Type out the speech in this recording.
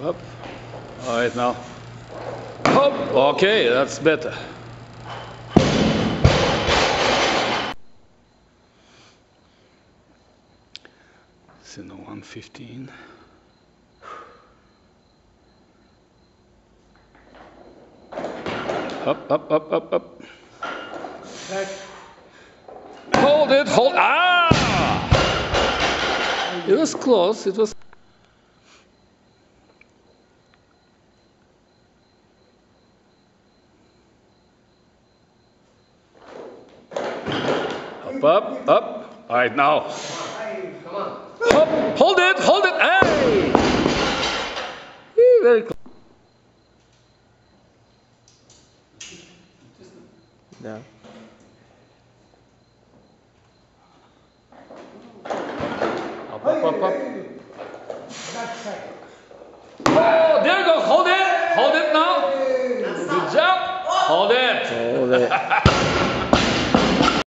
Up. All right, now. Up. Okay, that's better. It's in the 115. Up, up, up, up, up. Hold it, hold. Ah! It was close. It was. Up, up. All right, now. Up, hold it, hold it. Hey! Eh, Very close. Yeah. Up, up, up, up. Oh, there you go. Hold it. Hold it now. Good job. Hold it. Oh, the